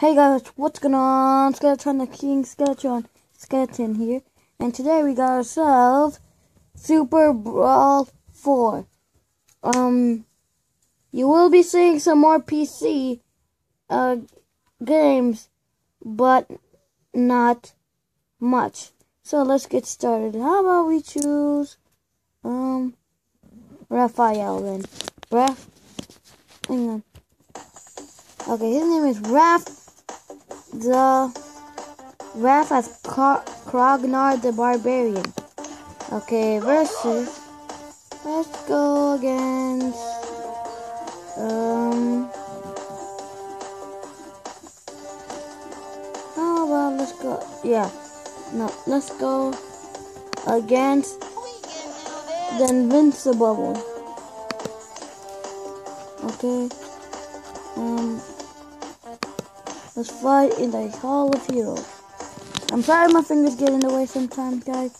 Hey guys, what's going on? Skeletron the King Skeleton Skeleton here. And today we got ourselves Super Brawl 4. Um you will be seeing some more PC uh games, but not much. So let's get started. How about we choose um Raphael then. Raph hang on. Okay, his name is Raph the Raph as Krognar the Barbarian. Okay, versus. Let's go against. Um. Oh well, let's go? Yeah. No, let's go against the Invincible. Okay. Um. Let's fight in the Hall of Heroes. I'm sorry my fingers get in the way sometimes, guys.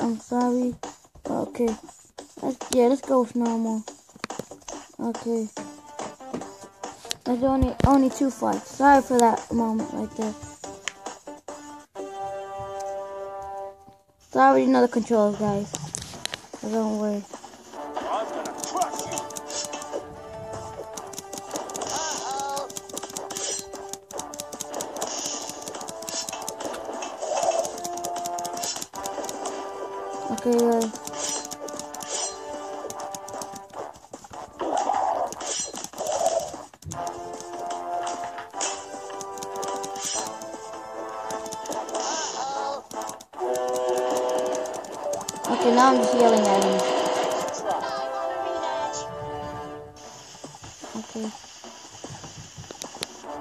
I'm sorry. Okay. Let's, yeah, let's go with normal. Okay. There's only only two fights. Sorry for that moment right there. So I already know the controls, guys. So don't worry. Okay, guys. Okay, now I'm yelling at him. Okay.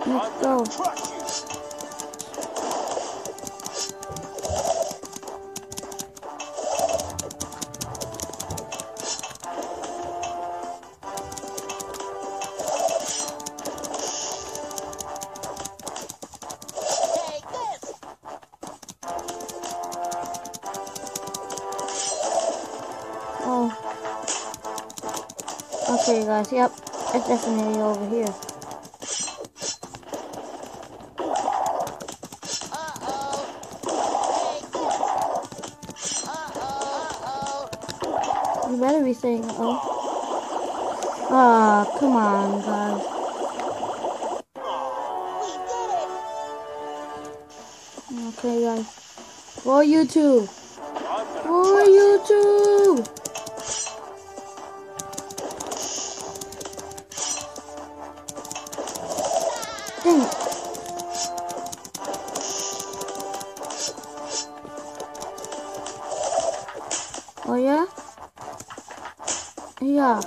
Let's go. Okay, guys. Yep. It's definitely over here. You better be saying oh. Ah, oh, come on, guys. Okay, guys. For YouTube. For YouTube. Oh yeah? Yeah.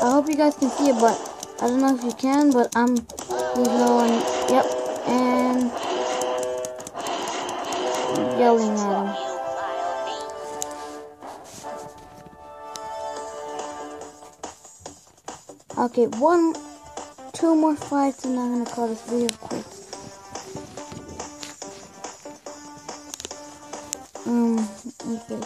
I hope you guys can see it, but I don't know if you can, but I'm. Yep, and yelling at him. Okay, one, two more fights, and I'm gonna call this video quits. Um, okay.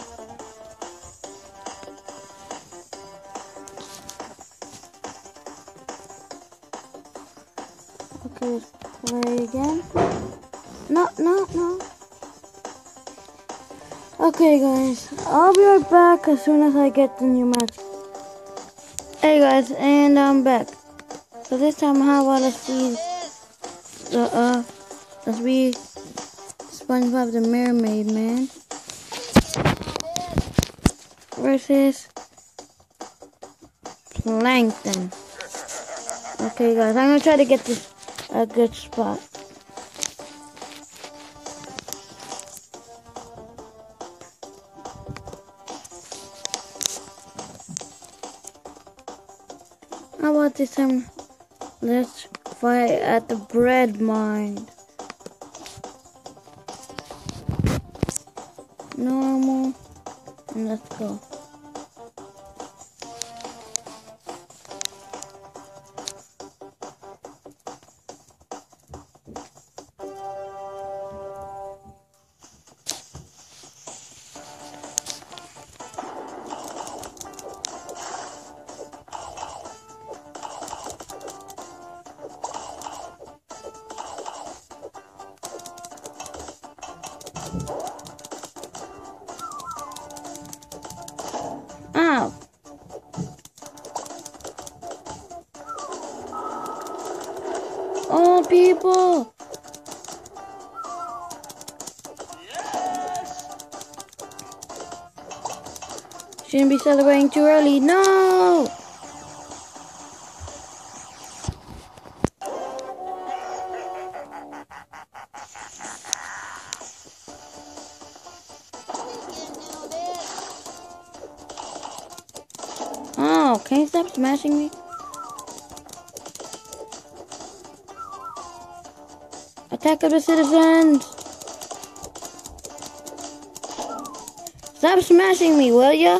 Okay, play again. No, no, no. Okay, guys, I'll be right back as soon as I get the new match. Hey guys, and I'm back. So this time, how about let's be the uh, let's be SpongeBob the Mermaid Man versus Plankton. Okay, guys, I'm gonna try to get this a good spot. This time? Let's fight at the bread mine. Normal. And let's go. Ow. Oh, people. Shouldn't be celebrating too early. No! Can you stop smashing me? Attack of the citizens! Stop smashing me, will ya?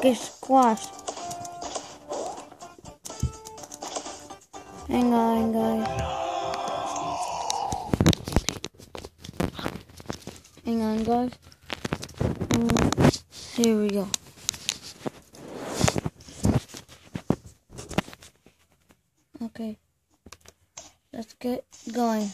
Get squashed. Hang on, guys. Hang on, guys. Mm, here we go. Okay. Let's get going.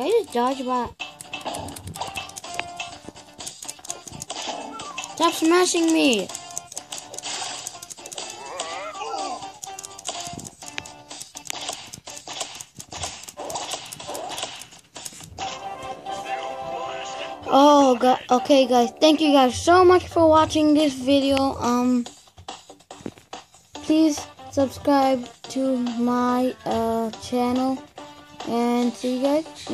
Did I just dodge that? Stop smashing me! Oh god okay guys thank you guys so much for watching this video um please subscribe to my uh channel and see you guys next